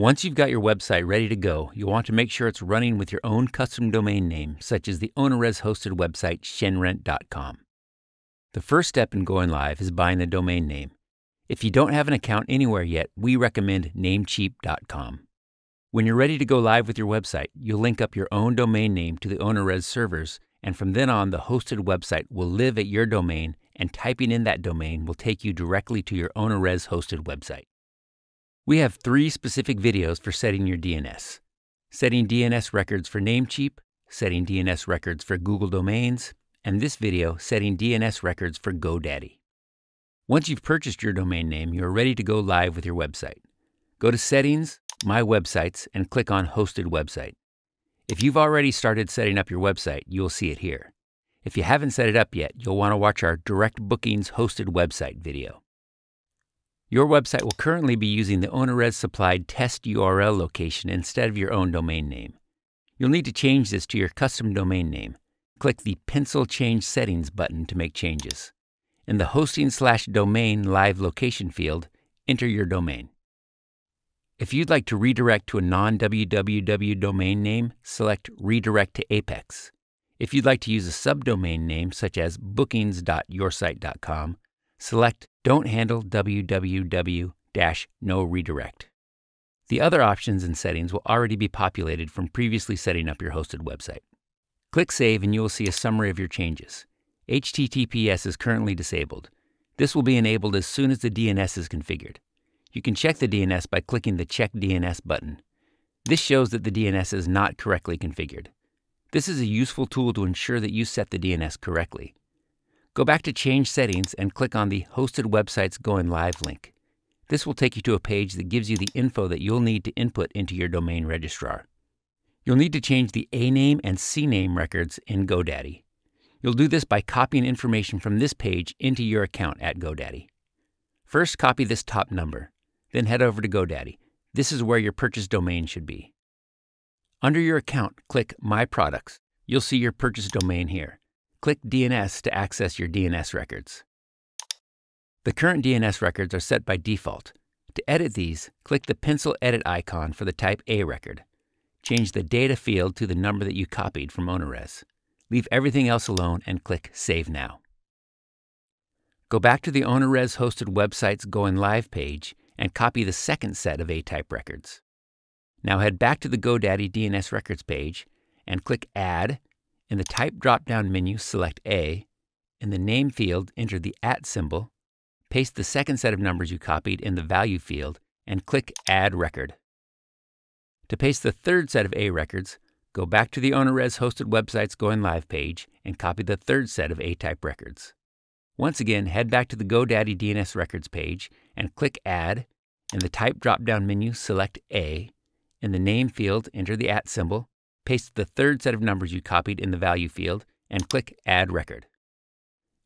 Once you've got your website ready to go, you'll want to make sure it's running with your own custom domain name, such as the OwnerRez hosted website shenrent.com. The first step in going live is buying a domain name. If you don't have an account anywhere yet, we recommend namecheap.com. When you're ready to go live with your website, you'll link up your own domain name to the OwnerRez servers, and from then on, the hosted website will live at your domain, and typing in that domain will take you directly to your OwnerRez hosted website. We have three specific videos for setting your DNS setting DNS records for Namecheap, setting DNS records for Google Domains, and this video setting DNS records for GoDaddy. Once you've purchased your domain name, you're ready to go live with your website. Go to Settings, My Websites, and click on Hosted Website. If you've already started setting up your website, you'll see it here. If you haven't set it up yet, you'll want to watch our Direct Bookings Hosted Website video. Your website will currently be using the OwnerRez supplied test URL location instead of your own domain name. You'll need to change this to your custom domain name. Click the Pencil Change Settings button to make changes. In the Hosting slash Domain Live Location field, enter your domain. If you'd like to redirect to a non www domain name, select Redirect to Apex. If you'd like to use a subdomain name such as bookings.yoursite.com, select Don't Handle www no redirect. The other options and settings will already be populated from previously setting up your hosted website. Click Save and you will see a summary of your changes. HTTPS is currently disabled. This will be enabled as soon as the DNS is configured. You can check the DNS by clicking the Check DNS button. This shows that the DNS is not correctly configured. This is a useful tool to ensure that you set the DNS correctly. Go back to Change Settings and click on the Hosted Websites Going Live link. This will take you to a page that gives you the info that you'll need to input into your domain registrar. You'll need to change the A name and C name records in GoDaddy. You'll do this by copying information from this page into your account at GoDaddy. First, copy this top number. Then head over to GoDaddy. This is where your purchase domain should be. Under your account, click My Products. You'll see your purchase domain here. Click DNS to access your DNS records. The current DNS records are set by default. To edit these, click the pencil edit icon for the type A record. Change the data field to the number that you copied from OwnerRez. Leave everything else alone and click Save Now. Go back to the OwnerRez hosted website's Going Live page and copy the second set of A-type records. Now head back to the GoDaddy DNS records page and click Add. In the Type drop-down menu, select A. In the Name field, enter the at symbol. Paste the second set of numbers you copied in the Value field and click Add Record. To paste the third set of A records, go back to the OwnerRez hosted website's Going Live page and copy the third set of A-type records. Once again, head back to the GoDaddy DNS records page and click Add. In the Type drop-down menu, select A. In the Name field, enter the at symbol, paste the third set of numbers you copied in the Value field, and click Add Record.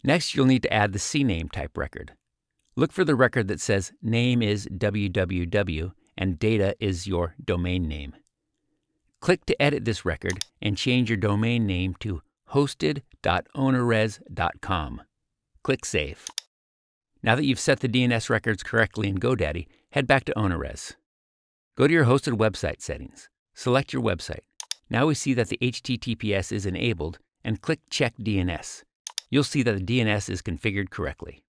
Next, you'll need to add the CNAME type record. Look for the record that says name is www and data is your domain name. Click to edit this record and change your domain name to hosted.ownerrez.com. Click Save. Now that you've set the DNS records correctly in GoDaddy, head back to OwnerRez. Go to your hosted website settings. Select your website. Now we see that the HTTPS is enabled and click Check DNS. You'll see that the DNS is configured correctly.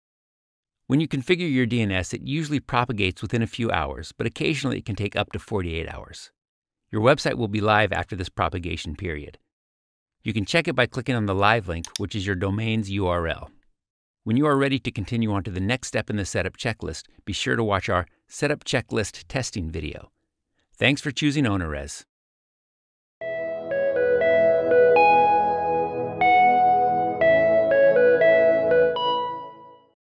When you configure your DNS, it usually propagates within a few hours, but occasionally it can take up to 48 hours. Your website will be live after this propagation period. You can check it by clicking on the live link, which is your domain's URL. When you are ready to continue on to the next step in the setup checklist, be sure to watch our Setup Checklist Testing video. Thanks for choosing OwnerRez.